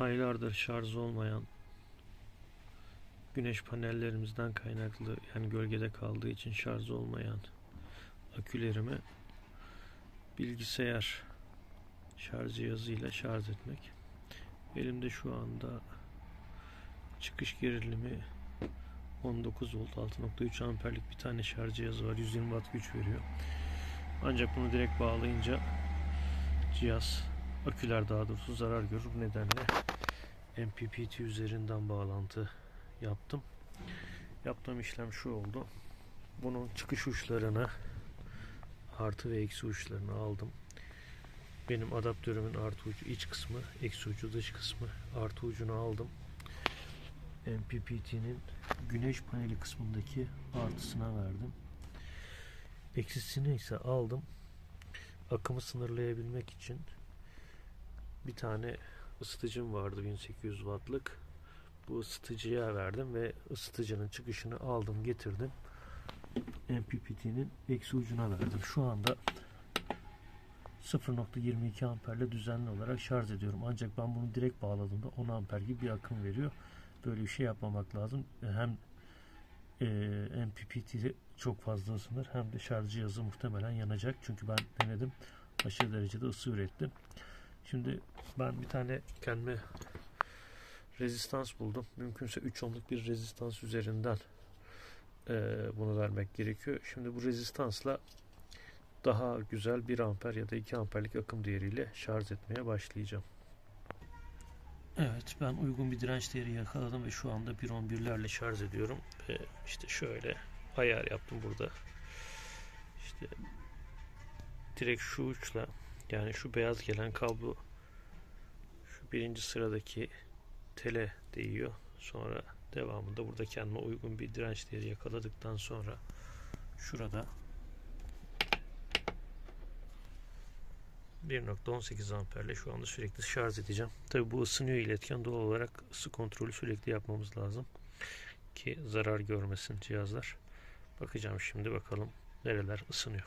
aylardır şarj olmayan güneş panellerimizden kaynaklı yani gölgede kaldığı için şarj olmayan akülerimi bilgisayar şarj cihazıyla şarj etmek. Elimde şu anda çıkış gerilimi 19 volt 6.3 amperlik bir tane şarj cihazı var. 120 watt güç veriyor. Ancak bunu direkt bağlayınca cihaz aküler daha doğrusu zarar görür. Bu nedenle MPPT üzerinden bağlantı yaptım. Yaptığım işlem şu oldu. Bunun çıkış uçlarını artı ve eksi uçlarını aldım. Benim adaptörümün artı ucu iç kısmı, eksi ucu dış kısmı artı ucunu aldım. MPPT'nin güneş paneli kısmındaki artısına verdim. Eksisini ise aldım. Akımı sınırlayabilmek için bir tane ısıtıcım vardı 1800 wattlık. Bu ısıtıcıya verdim ve ısıtıcının çıkışını aldım getirdim. MPPT'nin eksi ucuna verdim. Şu anda 0.22 amperle düzenli olarak şarj ediyorum. Ancak ben bunu direkt bağladığımda 10 amper gibi bir akım veriyor. Böyle bir şey yapmamak lazım. Hem e, MPPT çok fazla ısınır hem de şarj cihazı muhtemelen yanacak. Çünkü ben denedim. Aşırı derecede ısı üretti. Şimdi ben bir tane kendime rezistans buldum. Mümkünse 3 ohmluk bir rezistans üzerinden e, bunu vermek gerekiyor. Şimdi bu rezistansla daha güzel 1 amper ya da 2 amperlik akım değeriyle şarj etmeye başlayacağım. Evet ben uygun bir direnç değeri yakaladım ve şu anda 1.11'lerle şarj ediyorum. Ve işte şöyle ayar yaptım burada. İşte direkt şu uçla yani şu beyaz gelen kablo şu birinci sıradaki tele değiyor. Sonra devamında burada kendime uygun bir direnç değeri yakaladıktan sonra şurada 1.18 amperle şu anda sürekli şarj edeceğim. Tabi bu ısınıyor iletken doğal olarak ısı kontrolü sürekli yapmamız lazım ki zarar görmesin cihazlar. Bakacağım şimdi bakalım nereler ısınıyor.